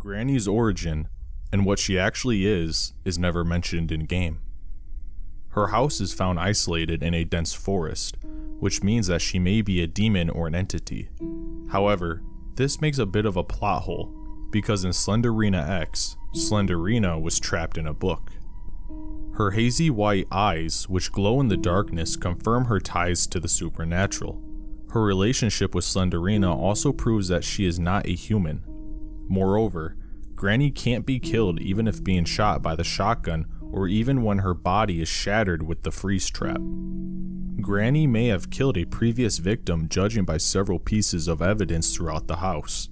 Granny's origin and what she actually is is never mentioned in game. Her house is found isolated in a dense forest, which means that she may be a demon or an entity. However, this makes a bit of a plot hole because in Slendrina X, Slendrina was trapped in a book. Her hazy white eyes, which glow in the darkness, confirm her ties to the supernatural. Her relationship with Slendrina also proves that she is not a human. Moreover, Granny can't be killed even if being shot by the shotgun or even when her body is shattered with the freeze trap. Granny may have killed a previous victim judging by several pieces of evidence throughout the house.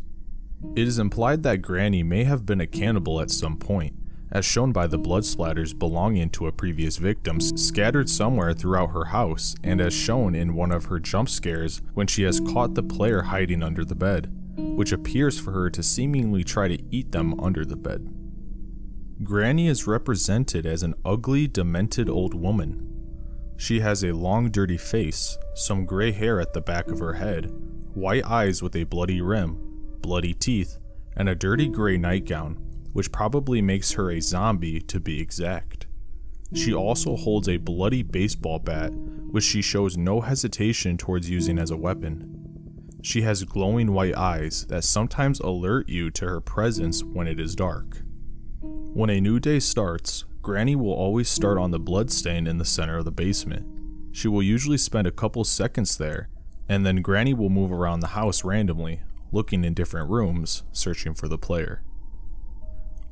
It is implied that Granny may have been a cannibal at some point, as shown by the blood splatters belonging to a previous victim scattered somewhere throughout her house, and as shown in one of her jump scares when she has caught the player hiding under the bed, which appears for her to seemingly try to eat them under the bed. Granny is represented as an ugly, demented old woman. She has a long, dirty face, some gray hair at the back of her head, white eyes with a bloody rim, bloody teeth, and a dirty gray nightgown which probably makes her a zombie to be exact. She also holds a bloody baseball bat, which she shows no hesitation towards using as a weapon. She has glowing white eyes that sometimes alert you to her presence when it is dark. When a new day starts, Granny will always start on the bloodstain in the center of the basement. She will usually spend a couple seconds there, and then Granny will move around the house randomly, looking in different rooms, searching for the player.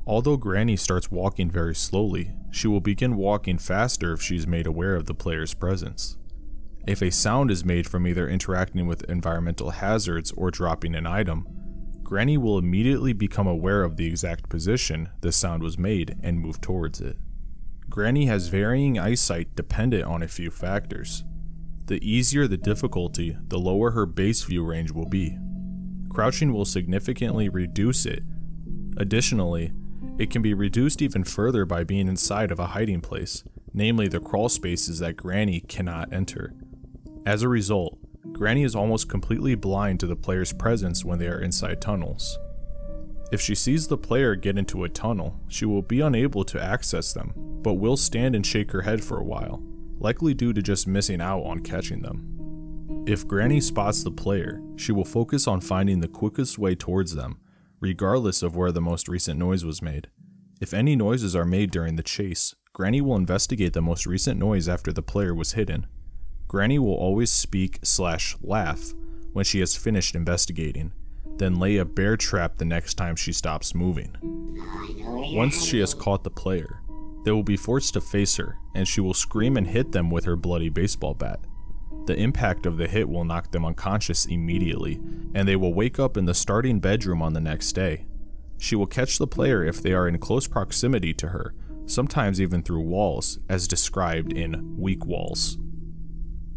Although Granny starts walking very slowly, she will begin walking faster if she is made aware of the player's presence. If a sound is made from either interacting with environmental hazards or dropping an item, Granny will immediately become aware of the exact position the sound was made and move towards it. Granny has varying eyesight dependent on a few factors. The easier the difficulty, the lower her base view range will be. Crouching will significantly reduce it. Additionally, it can be reduced even further by being inside of a hiding place, namely the crawl spaces that Granny cannot enter. As a result, Granny is almost completely blind to the player's presence when they are inside tunnels. If she sees the player get into a tunnel, she will be unable to access them, but will stand and shake her head for a while, likely due to just missing out on catching them. If Granny spots the player, she will focus on finding the quickest way towards them regardless of where the most recent noise was made. If any noises are made during the chase, Granny will investigate the most recent noise after the player was hidden. Granny will always speak slash laugh when she has finished investigating, then lay a bear trap the next time she stops moving. Once she has caught the player, they will be forced to face her, and she will scream and hit them with her bloody baseball bat. The impact of the hit will knock them unconscious immediately, and they will wake up in the starting bedroom on the next day. She will catch the player if they are in close proximity to her, sometimes even through walls, as described in Weak Walls.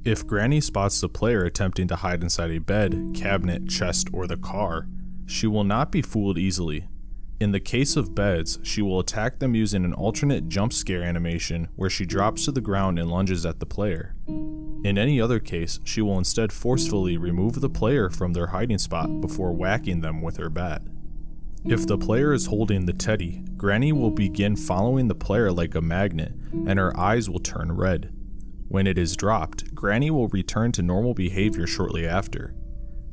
If Granny spots the player attempting to hide inside a bed, cabinet, chest, or the car, she will not be fooled easily. In the case of beds, she will attack them using an alternate jump scare animation where she drops to the ground and lunges at the player. In any other case, she will instead forcefully remove the player from their hiding spot before whacking them with her bat. If the player is holding the teddy, Granny will begin following the player like a magnet, and her eyes will turn red. When it is dropped, Granny will return to normal behavior shortly after.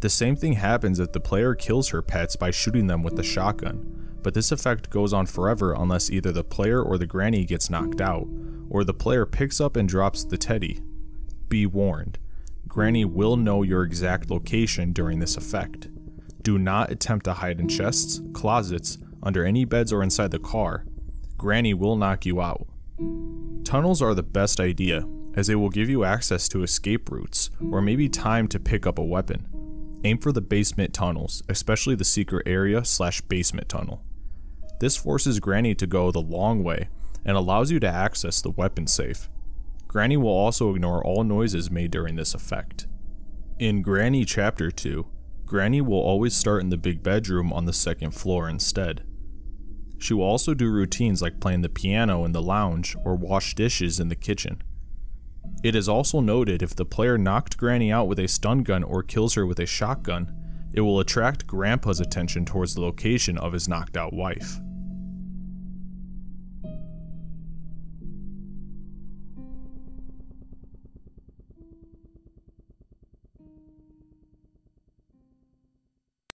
The same thing happens if the player kills her pets by shooting them with the shotgun, but this effect goes on forever unless either the player or the granny gets knocked out, or the player picks up and drops the teddy, be warned, Granny will know your exact location during this effect. Do not attempt to hide in chests, closets, under any beds or inside the car. Granny will knock you out. Tunnels are the best idea, as they will give you access to escape routes, or maybe time to pick up a weapon. Aim for the basement tunnels, especially the secret area slash basement tunnel. This forces Granny to go the long way and allows you to access the weapon safe. Granny will also ignore all noises made during this effect. In Granny Chapter 2, Granny will always start in the big bedroom on the second floor instead. She will also do routines like playing the piano in the lounge or wash dishes in the kitchen. It is also noted if the player knocked Granny out with a stun gun or kills her with a shotgun, it will attract Grandpa's attention towards the location of his knocked out wife.